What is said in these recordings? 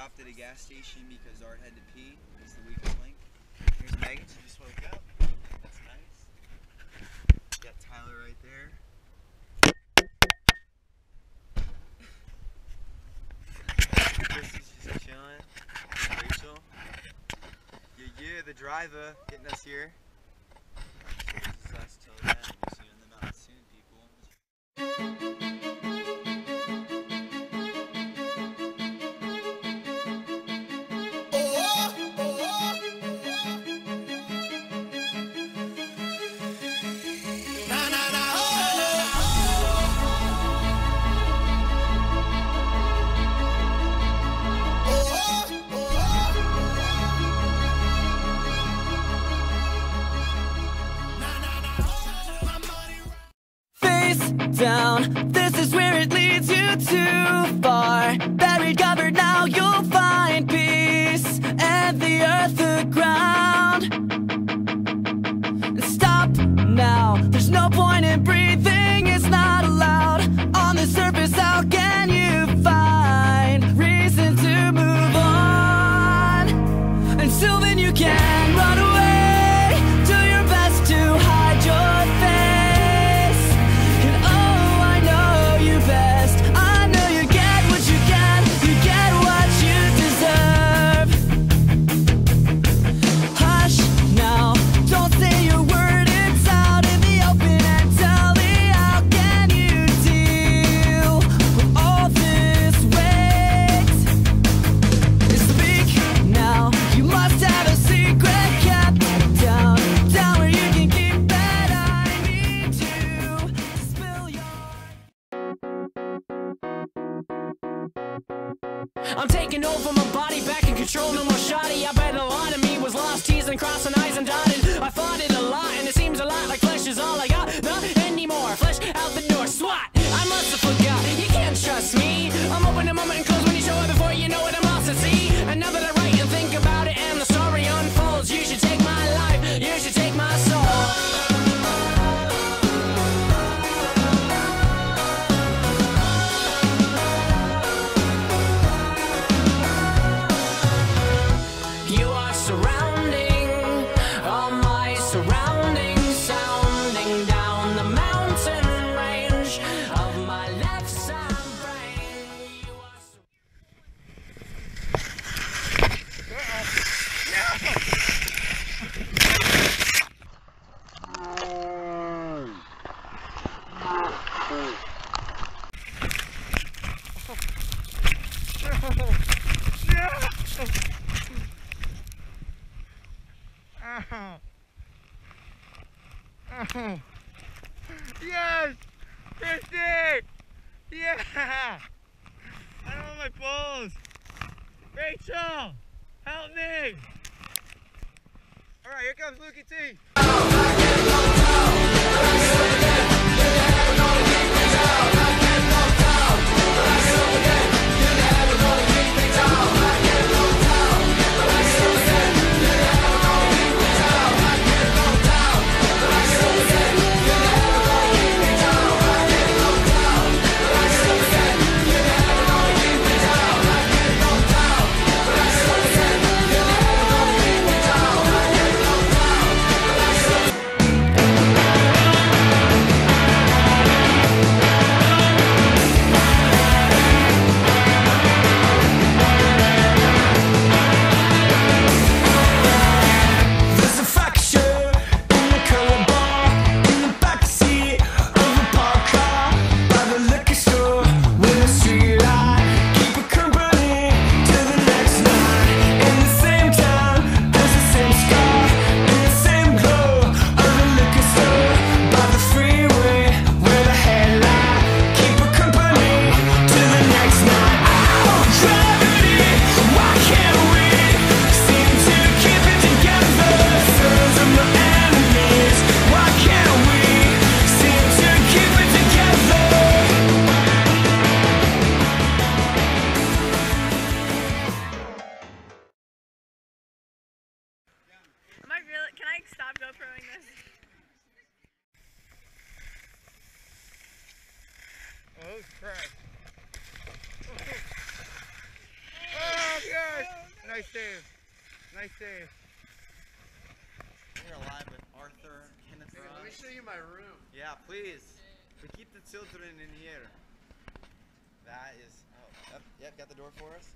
stopped at a gas station because Art had to pee. He's the weakest link. Here's Megan, she just woke up. That's nice. Got Tyler right there. Chris is just chilling. Rachel. Yeah, yeah, the driver getting us here. This is where it leads you too far. I'm taking over my body back in control, no more shoddy. I bet a lot of me was lost, teasing, crossing eyes and dotted. I thought it Oh. Yes! Christy! Yeah! I don't want my balls! Rachel! Help me! Alright, here comes Lukey T! GoProing this. Oh crap. Oh gosh! Oh, no. Nice save. Nice save. We're live with Arthur Kenneth. Hey, let me show you my room. Yeah, please. We keep the children in here. That is, oh, yep, yep, got the door for us.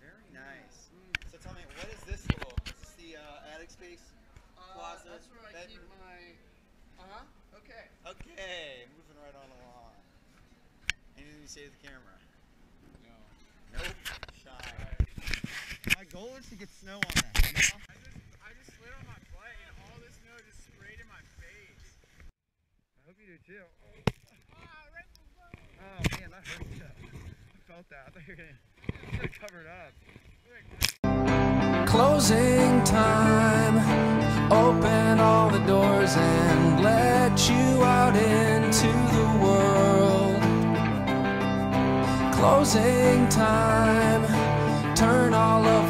Very nice. Mm. So tell me, what is this little, is this the uh, attic space? Uh, that's where I keep my. Uh huh. Okay. Okay, moving right on along. Anything to say to the camera? No. Nope. Shy. My goal is to get snow on that. You know? I just, I just slid on my butt and all this snow just sprayed in my face. I hope you do too. Oh oh man, that hurt. I felt that. I thought you were gonna cover it up. Closing time. The doors and let you out into the world. Closing time. Turn all of